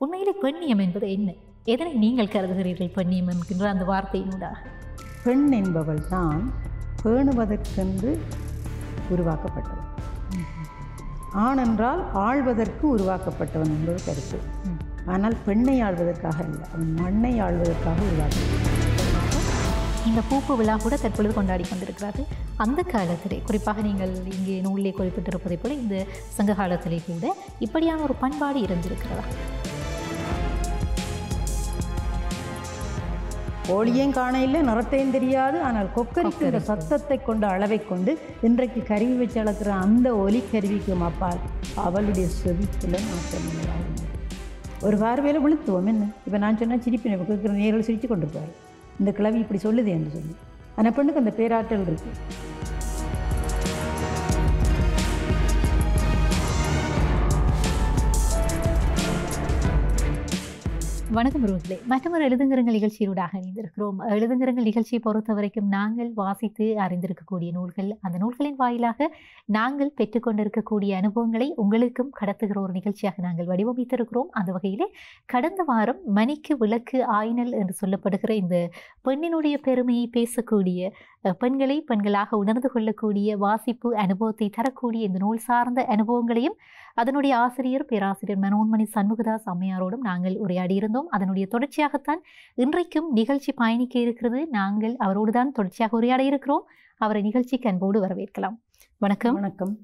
உண்மையிலே பெண்ணியம் என்பது என்ன? எதனை நீங்கள் கருதுகிறீர்கள் பெண்ணியம் என்கின்ற அந்த வார்த்தையினூடாக பெண் என்பவள் தான் பேணுவதற்கென்று உருவாக்கப்பட்டவள். ஆண் என்றால் ஆள்வதற்கு உருவாக்கப்பட்டவன் என்பது கருத்து. ஆனால் பெண்ணை ஆள்வதற்காக அல்ல அவன் மண்ணை ஆள்வதற்காக உருவாக்கப்பட்டவன். இந்த பூப்பு விழா கூட தற்பொழுது கொண்டாடி கொண்டிருக்கிறார்கள் அந்த காலத்திலே குறிப்பாக நீங்கள் இங்கே நூலிலே குறிப்பிட்டிருப்பதைப் போல இந்த சங்க காலத்திலே கூட இப்படியான ஒரு பண்பாடு இருந்திருக்கிறதா? ஒளியும் காண இல்லை நிறத்தையும் தெரியாது. ஆனால் கொக்கரிக்கிற சத்தத்தை கொண்ட அளவை கொண்டு இன்றைக்கு கருவி வச்சு அளக்கிற அந்த ஒலி கருவிக்கும் அப்பால் அவளுடைய மாற்றமில்லையாக இருந்தது. ஒரு பார்வையில் விழுத்துவோம். என்ன? இப்போ நான் சொன்னால் சிரிப்பினை கேட்குற நேரில் சிரித்து கொண்டிருப்பார் இந்த கிழவி இப்படி சொல்லுது என்று சொல்லி. அந்த பெண்ணுக்கு அந்த பேராற்றல் இருக்கு. வணக்கம் ரோஸ்லே மற்றொரு எழுதுங்கரங்கள் நிகழ்ச்சியினூடாக இணைந்திருக்கிறோம். எழுதுங்கிறங்க நிகழ்ச்சியை பொறுத்த வரைக்கும் நாங்கள் வாசித்து அறிந்திருக்கக்கூடிய நூல்கள். அந்த நூல்களின் வாயிலாக நாங்கள் பெற்றுக்கொண்டிருக்கக்கூடிய அனுபவங்களை உங்களுக்கும் கடத்துகிற ஒரு நிகழ்ச்சியாக நாங்கள் வடிவமைத்திருக்கிறோம். அந்த வகையிலே கடந்த வாரம் மணிக்கு விளக்கு ஆயினல் என்று சொல்லப்படுகிற இந்த பெண்ணினுடைய பெருமையை பேசக்கூடிய பெண்களை பெண்களாக உணர்ந்து கொள்ளக்கூடிய வாசிப்பு அனுபவத்தை தரக்கூடிய இந்த நூல் சார்ந்த அனுபவங்களையும் அதனுடைய ஆசிரியர் பேராசிரியர் மனோன்மணி சண்முகதாஸ் அம்மையாரோடும் நாங்கள் உரையாடியிருந்தோம். அதனுடைய தொடர்ச்சியாகத்தான் இன்றைக்கும் நிகழ்ச்சி பயணிக்க இருக்கிறது. நாங்கள் அவரோடு தான் தொடர்ச்சியாக உரையாட இருக்கிறோம். அவரை நிகழ்ச்சிக்கு அன்போடு வரவேற்கலாம். வணக்கம். வணக்கம்.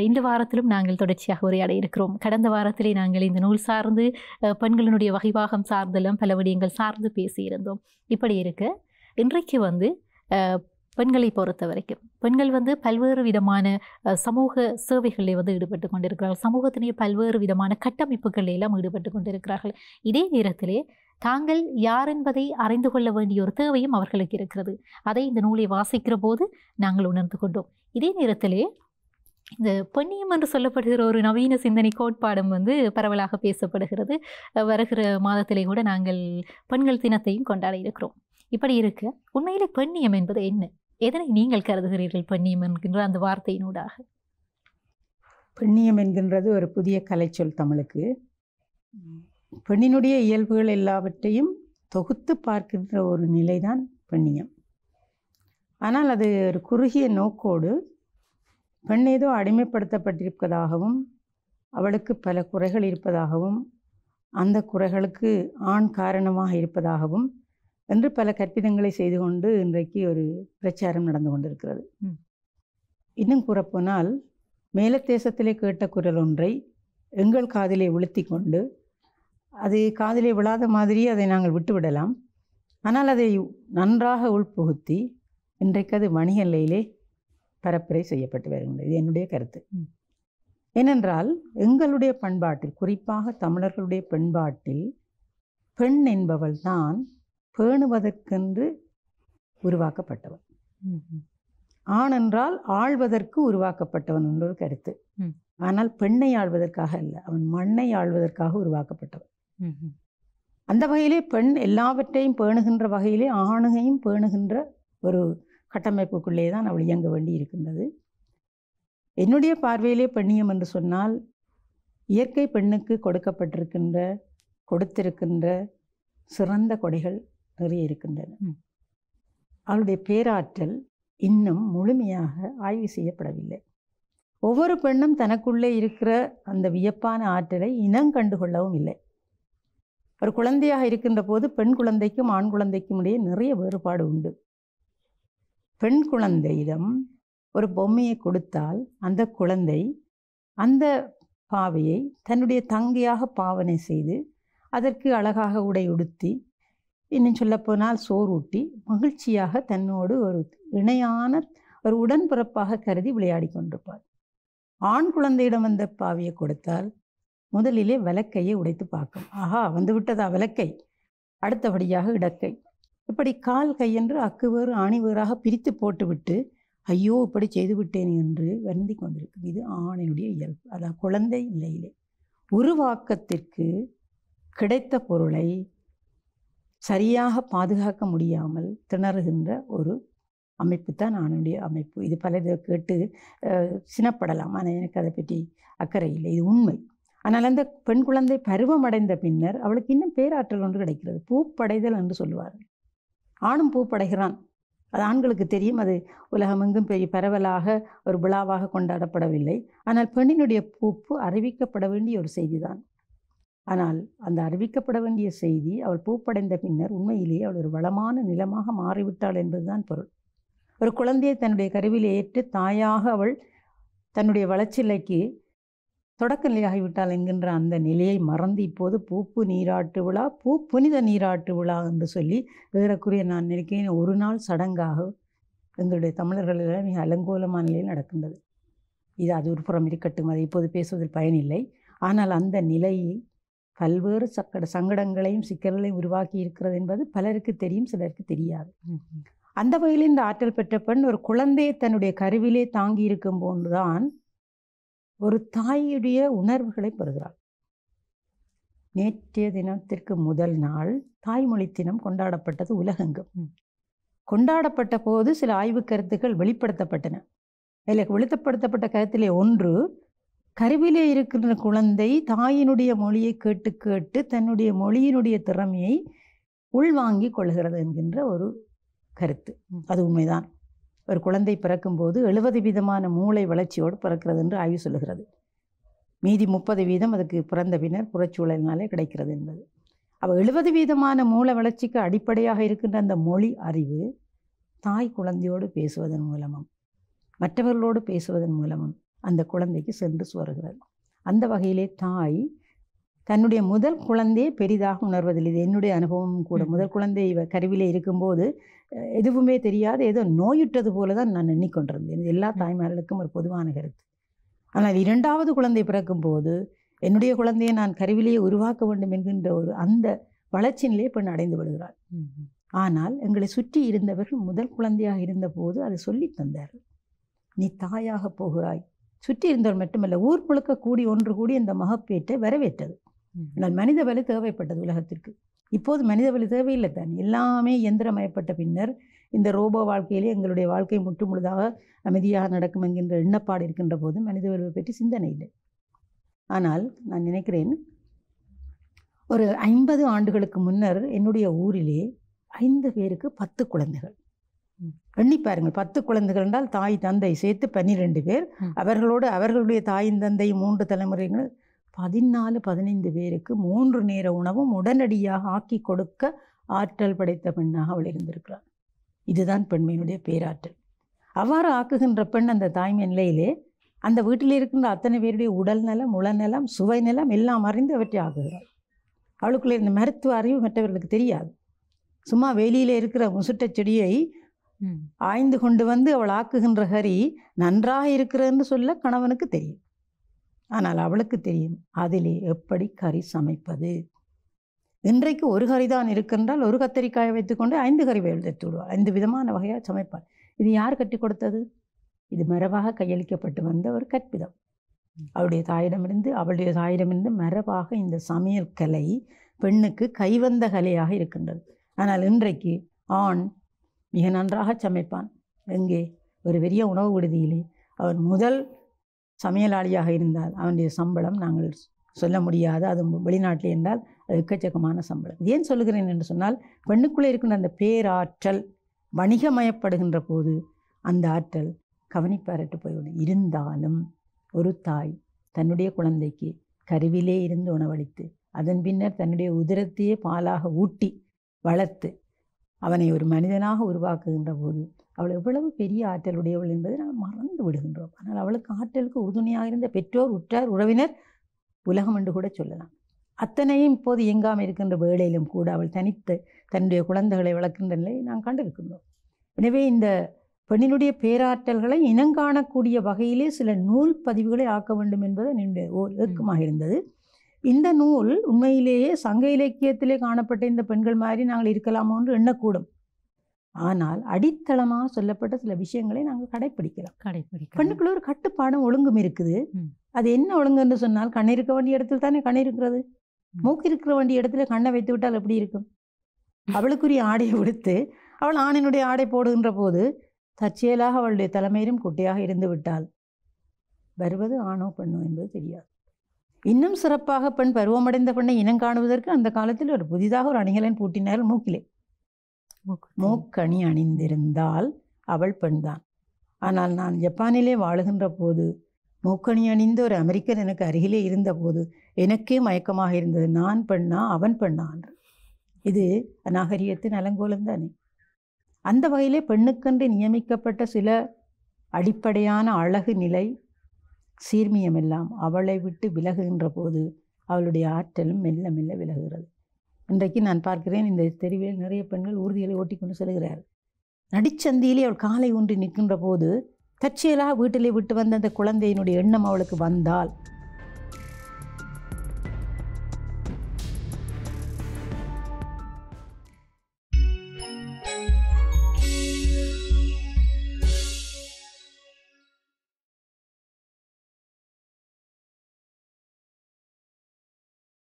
இந்த வாரத்திலும் நாங்கள் தொடர்ச்சியாக உரையாட இருக்கிறோம். கடந்த வாரத்திலே நாங்கள் இந்த நூல் சார்ந்து பெண்களினுடைய வகைவாகம் சார்ந்தெல்லாம் பல விடயங்கள் சார்ந்து பேசியிருந்தோம். இப்படி இருக்க. இன்றைக்கு வந்து பெண்களை பொறுத்த வரைக்கும். பெண்கள் வந்து பல்வேறு விதமான சமூக சேவைகளில் வந்து ஈடுபட்டு கொண்டிருக்கிறார்கள். சமூகத்தினுடைய பல்வேறு விதமான கட்டமைப்புகளில் எல்லாம் ஈடுபட்டு கொண்டிருக்கிறார்கள். இதே நேரத்திலே தாங்கள் யார் என்பதை அறிந்து கொள்ள வேண்டிய ஒரு தேவையும் அவர்களுக்கு இருக்கிறது. அதை இந்த நூலை வாசிக்கிற போது நாங்கள் உணர்ந்து கொண்டோம். இதே நேரத்திலே இந்த பொன்னியம் என்று சொல்லப்படுகிற ஒரு நவீன சிந்தனை கோட்பாடும் வந்து பரவலாக பேசப்படுகிறது. வருகிற மாதத்திலே கூட நாங்கள் பெண்கள் தினத்தையும் கொண்டாட இருக்கிறோம். இப்படி இருக்க உண்மையிலே பெண்ணியம் என்பது என்ன? எதனை நீங்கள் கருதுகிறீர்கள் பெண்ணியம் என்கின்ற அந்த வார்த்தையினூடாக? பெண்ணியம் என்கின்றது ஒரு புதிய கலைச்சொல் தமிழுக்கு. பெண்ணினுடைய இயல்புகள் எல்லாவற்றையும் தொகுத்து பார்க்கின்ற ஒரு நிலைதான் பெண்ணியம். ஆனால் அது ஒரு குறுகிய நோக்கோடு பெண் ஏதோ அடிமைப்படுத்தப்பட்டிருப்பதாகவும் அவளுக்கு பல குறைகள் இருப்பதாகவும் அந்த குறைகளுக்கு ஆண் காரணமாக இருப்பதாகவும் என்று பல கற்பிதங்களை செய்து கொண்டு இன்றைக்கு ஒரு பிரச்சாரம் நடந்து கொண்டிருக்கிறது. இன்னும் கூறப்போனால் மேலத்தேசத்திலே கேட்ட குரல் ஒன்றை எங்கள் காதிலே விழுத்தி கொண்டு அது காதிலே விழாத மாதிரி அதை நாங்கள் விட்டுவிடலாம் ஆனால் அதை நன்றாக உள்புகுத்தி இன்றைக்கு அது வணிக எல்லையிலே பரப்புரை செய்யப்பட்டு வருகின்றது இது என்னுடைய கருத்து. ஏனென்றால் எங்களுடைய பண்பாட்டில் குறிப்பாக தமிழர்களுடைய பண்பாட்டில் பெண் என்பவள் தான் பேணுவதற்கென்று உருவாக்கப்பட்டவன். ஆண் என்றால் ஆள்வதற்கு உருவாக்கப்பட்டவன் என்ற ஒரு கருத்து. ஆனால் பெண்ணை ஆள்வதற்காக அல்ல அவன் மண்ணை ஆள்வதற்காக உருவாக்கப்பட்டவன். அந்த வகையிலே பெண் எல்லாவற்றையும் பேணுகின்ற வகையிலே ஆணுகையும் பேணுகின்ற ஒரு கட்டமைப்புக்குள்ளே தான் அவள் இயங்க வேண்டி இருக்கின்றது. என்னுடைய பார்வையிலே பெண்ணியம் என்று சொன்னால் இயற்கை பெண்ணுக்கு கொடுக்கப்பட்டிருக்கின்ற கொடுத்திருக்கின்ற சிறந்த கொடைகள் நிறைய இருக்கின்றன. அவளுடைய பேராற்றல் இன்னும் முழுமையாக ஆய்வு செய்யப்படவில்லை. ஒவ்வொரு பெண்ணும் தனக்குள்ளே இருக்கிற அந்த வியப்பான ஆற்றலை இனம் கண்டுகொள்ளவும் இல்லை. ஒரு குழந்தையாக இருக்கின்ற போது பெண் குழந்தைக்கும் ஆண் குழந்தைக்கும் இடையே நிறைய வேறுபாடு உண்டு. பெண் குழந்தையிடம் ஒரு பொம்மையை கொடுத்தால் அந்த குழந்தை அந்த பாவையை தன்னுடைய தங்கையாக பாவனை செய்து அதற்கு அழகாக உடை உடுத்தி இன்னும் சொல்லப்போனால் சோறூட்டி மகிழ்ச்சியாக தன்னோடு ஒரு இணையான ஒரு உடன்பிறப்பாக கருதி விளையாடி கொண்டிருப்பார் ஆண் குழந்தையிடம் வந்த பாவியை கொடுத்தால் முதலிலே விளக்கையை உடைத்து பார்க்கும். ஆஹா வந்து விட்டதா விளக்கை? அடுத்தபடியாக இடக்கை. இப்படி கால் கையென்று அக்கு வேறு ஆணி வேறாக பிரித்து போட்டுவிட்டு ஐயோ இப்படி செய்து விட்டேன் என்று வருந்தி கொண்டிருக்கும். இது ஆணினுடைய இயல்பு. அதான் குழந்தை நிலையிலே உருவாக்கத்திற்கு கிடைத்த பொருளை சரியாக பாதுகாக்க முடியாமல் திணறுகின்ற ஒரு அமைப்பு தான் ஆணுடைய அமைப்பு. இது பல இதை கேட்டு சினப்படலாம். ஆனால் எனக்கு அதை பற்றி அக்கறை இல்லை. இது உண்மை. ஆனால் அந்த பெண் குழந்தை பருவமடைந்த பின்னர் அவளுக்கு இன்னும் பேராற்றல் ஒன்று கிடைக்கிறது. பூப்படைதல் என்று சொல்லுவார்கள். ஆணும் பூப்படைகிறான். அது ஆண்களுக்கு தெரியும். அது உலகமெங்கும் பெரிய பரவலாக ஒரு விழாவாக கொண்டாடப்படவில்லை. ஆனால் பெண்ணினுடைய பூப்பு அறிவிக்கப்பட வேண்டிய ஒரு செய்திதான். ஆனால் அந்த அறிவிக்கப்பட வேண்டிய செய்தி அவள் பூப்படைந்த பின்னர் உண்மையிலேயே அவள் ஒரு வளமான நிலமாக மாறிவிட்டாள் என்பதுதான் பொருள். ஒரு குழந்தையை தன்னுடைய கருவில் ஏற்று தாயாக அவள் தன்னுடைய வளர்ச்சிலைக்கு தொடக்க நிலையாகிவிட்டாள் என்கின்ற அந்த நிலையை மறந்து இப்போது பூப்பு நீராட்டு விழா பூ புனித நீராட்டு விழா என்று சொல்லி ஏறக்குறைய நான் நினைக்கிறேன் ஒரு நாள் சடங்காக எங்களுடைய தமிழர்களில் மிக அலங்கோலமான நிலையில் நடக்கின்றது. இது அது ஒரு புறம் இருக்கட்டும் அதை இப்போது பேசுவதில் பயனில்லை. ஆனால் அந்த நிலை பல்வேறு சக்கட சங்கடங்களையும் சிக்கல்களையும் உருவாக்கி இருக்கிறது என்பது பலருக்கு தெரியும் சிலருக்கு தெரியாது. அந்த வகையில் இந்த ஆற்றல் பெற்ற பெண் ஒரு குழந்தையை தன்னுடைய கருவிலே தாங்கி இருக்கும் போதுதான் ஒரு தாயுடைய உணர்வுகளை பெறுகிறாள். நேற்றைய தினத்திற்கு முதல் நாள் தாய்மொழி தினம் கொண்டாடப்பட்டது உலகெங்கும். கொண்டாடப்பட்ட போது சில ஆய்வு கருத்துக்கள் வெளிப்படுத்தப்பட்டன. அதில் வெளிப்படுத்தப்பட்ட கருத்திலே ஒன்று கருவிலே இருக்கின்ற குழந்தை தாயினுடைய மொழியை கேட்டு கேட்டு தன்னுடைய மொழியினுடைய திறமையை உள்வாங்கிக் கொள்கிறது என்கின்ற ஒரு கருத்து. அது உண்மைதான். ஒரு குழந்தை பிறக்கும்போது எழுபது வீதமான மூளை வளர்ச்சியோடு பிறக்கிறது என்று ஆய்வு சொல்லுகிறது. மீதி முப்பது வீதம் அதுக்கு பிறந்த பின்னர் புறச்சூழலினாலே கிடைக்கிறது என்பது. அப்போ எழுபது வீதமான மூளை வளர்ச்சிக்கு அடிப்படையாக இருக்கின்ற அந்த மொழி அறிவு தாய் குழந்தையோடு பேசுவதன் மூலமும் மற்றவர்களோடு பேசுவதன் மூலமும் அந்த குழந்தைக்கு சென்று சுவருகிறது அந்த வகையிலே தாய் தன்னுடைய முதல் குழந்தையை பெரிதாக உணர்வதில்லை. இது என்னுடைய அனுபவமும் கூட. முதல் குழந்தை இவ கருவிலே இருக்கும்போது எதுவுமே தெரியாது. ஏதோ நோயுற்றது போல தான் நான் எண்ணிக்கொண்டிருந்தேன் இது எல்லா. தாய்மார்களுக்கும் ஒரு பொதுவான கருத்து. ஆனால் இரண்டாவது குழந்தை பிறக்கும்போது என்னுடைய குழந்தையை நான் கருவிலேயே உருவாக்க வேண்டும் என்கின்ற ஒரு அந்த வளர்ச்சி நிலையை பெண் அடைந்து விடுகிறாள். ஆனால் எங்களை சுற்றி இருந்தவர்கள் முதல் குழந்தையாக இருந்தபோது அதை சொல்லித் தந்தார்கள். நீ தாயாக போகிறாய். சுற்றி இருந்தவர் மட்டுமல்ல ஊர் முழுக்க கூடி ஒன்று கூடி இந்த மகப்பேற்றை வரவேற்றது. ஆனால் மனித வலி தேவைப்பட்டது உலகத்திற்கு. இப்போது மனித வலி தேவையில்லை தான். எல்லாமே இயந்திரமயப்பட்ட பின்னர் இந்த ரோபோ வாழ்க்கையிலே எங்களுடைய வாழ்க்கை முற்று முழுதாக அமைதியாக நடக்கும் என்கின்ற எண்ணப்பாடு இருக்கின்ற போது மனித வலுவை பற்றி சிந்தனை இல்லை. ஆனால் நான் நினைக்கிறேன் ஒரு ஐம்பது ஆண்டுகளுக்கு முன்னர் என்னுடைய ஊரிலே ஐந்து பேருக்கு பத்து குழந்தைகள். எண்ணி பாருங்கள். பத்து குழந்தைகள் என்றால் தாய் தந்தை சேர்த்து பன்னிரெண்டு பேர். அவர்களோடு அவர்களுடைய தாயின் தந்தை மூன்று தலைமுறைகள் பதினாலு பதினைந்து பேருக்கு மூன்று நேர உணவும் உடனடியாக ஆக்கி கொடுக்க ஆற்றல் படைத்த பெண்ணாக அவள் இருந்திருக்கிறாள். இதுதான் பெண்மையினுடைய பேராற்றல். அவ்வாறு ஆக்குகின்ற பெண் அந்த தாய்மை நிலையிலே அந்த வீட்டில் இருக்கின்ற அத்தனை பேருடைய உடல் நலம் உளநலம் சுவை நலம் எல்லாம் அறிந்து அவற்றை ஆக்குகிறாள். அவளுக்குள்ளே இந்த மருத்துவ அறிவு மற்றவர்களுக்கு தெரியாது. சும்மா வெளியில் இருக்கிற முசுட்டச் செடியை ஆய்ந்து கொண்டு வந்து அவள் ஆக்குகின்ற கறி நன்றாக இருக்கிறதுன்னு சொல்ல கணவனுக்கு தெரியும். ஆனால் அவளுக்கு தெரியும் அதிலே எப்படி கறி சமைப்பது? இன்றைக்கு ஒரு கறி தான் இருக்கின்றால் ஒரு கத்தரிக்காயை வைத்துக்கொண்டு ஐந்து கறி எடுத்து விடுவாள். ஐந்து விதமான வகையாக சமைப்பாள். இது யார் கட்டி கொடுத்தது? இது மரபாக கையளிக்கப்பட்டு வந்த ஒரு கற்பிதம். அவளுடைய தாயிடமிருந்து அவளுடைய தாயிடமிருந்து மரபாக இந்த சமையல் கலை பெண்ணுக்கு கைவந்த கலையாக இருக்கின்றது. ஆனால் இன்றைக்கு ஆண் மிக நன்றாக சமைப்பான். எங்கே ஒரு பெரிய உணவு விடுதியிலே அவன் முதல் சமையலாளியாக இருந்தால் அவனுடைய சம்பளம் நாங்கள் சொல்ல முடியாது. அது வெளிநாட்டில் என்றால் அது எக்கச்சக்கமான சம்பளம். இது ஏன் சொல்லுகிறேன் என்று சொன்னால் பெண்ணுக்குள்ளே இருக்கின்ற அந்த பேராற்றல் வணிகமயப்படுகின்ற போது அந்த ஆற்றல் கவனிப்பாரட்டு போய்விடும். இருந்தாலும் ஒரு தாய் தன்னுடைய குழந்தைக்கு கருவிலே இருந்து உணவளித்து அதன் பின்னர் தன்னுடைய உதிரத்தையே பாலாக ஊட்டி வளர்த்து அவனை ஒரு மனிதனாக உருவாக்குகின்ற போது அவள் எவ்வளவு பெரிய ஆற்றல் உடையவள் என்பதை நாம் மறந்து விடுகின்றோம். ஆனால் அவளுக்கு ஆற்றலுக்கு உறுதுணையாக இருந்த பெற்றோர் உற்றார் உறவினர் உலகம் என்று கூட சொல்லலாம். அத்தனையும் இப்போது இயங்காமல் இருக்கின்ற வேளையிலும் கூட அவள் தனித்து தன்னுடைய குழந்தைகளை வளர்க்கின்ற நிலையை நாம் கண்டிருக்கின்றோம். எனவே இந்த பெண்ணினுடைய பேராற்றல்களை இனங்காணக்கூடிய வகையிலே சில நூல் பதிவுகளை ஆக்க வேண்டும் என்பது என்னுடைய ஓர் ஏக்கமாக இருந்தது. இந்த நூல் உண்மையிலேயே சங்க இலக்கியத்திலே காணப்பட்ட இந்த பெண்கள் மாதிரி நாங்கள் இருக்கலாமோ என்று எண்ணக்கூடும். ஆனால் அடித்தளமாக சொல்லப்பட்ட சில விஷயங்களை நாங்கள் கடைப்பிடிக்கலாம். கடைப்பிடிக்க பெண்ணுக்குள்ள ஒரு கட்டுப்பாடும் ஒழுங்கும் இருக்குது. அது என்ன ஒழுங்கு என்று சொன்னால் கண் இருக்க வேண்டிய இடத்துல தானே கண் இருக்கிறது. மூக்கு இருக்கிற வேண்டிய இடத்துல கண்ணை வைத்து விட்டால் எப்படி இருக்கும்? அவளுக்குரிய ஆடையை விடுத்து அவள் ஆணினுடைய ஆடை போடுகின்ற போது தற்செயலாக அவளுடைய தலைமையிலும் குட்டையாக இருந்து விட்டால் வருவது ஆணோ பெண்ணோ என்பது தெரியாது. இன்னும் சிறப்பாக பெண் பருவமடைந்த பெண்ணை இனம் காணுவதற்கு அந்த காலத்தில் ஒரு புதிதாக ஒரு அணிகலன் பூட்டினார் மூக்கிலே. மூக்கணி அணிந்திருந்தால் அவள் பெண்தான் ஆனால் நான் ஜப்பானிலே வாழுகின்ற போது மூக்கணி அணிந்த ஒரு அமெரிக்கன் எனக்கு அருகிலே இருந்தபோது எனக்கே மயக்கமாக இருந்தது. நான் பெண்ணா அவன் பெண்ணா என்று. இது அநாகரியத்தின் அலங்கோலம் தானே. அந்த வகையிலே பெண்ணுக்கென்று நியமிக்கப்பட்ட சில அடிப்படையான அழகு நிலை சீர்மியமெல்லாம் அவளை விட்டு விலகுகின்ற போது அவளுடைய ஆற்றலும் மெல்ல மெல்ல விலகுகிறது. இன்றைக்கு நான் பார்க்கிறேன் இந்த தெருவில் நிறைய பெண்கள் ஊர்திகளை ஓட்டிக்கொண்டு செல்கிறார் நடிச்சந்தியிலே அவள் காலை ஊன்றி நிற்கின்ற போது தற்செயலாக வீட்டிலே விட்டு வந்த அந்த குழந்தையினுடைய எண்ணம் அவளுக்கு வந்தால்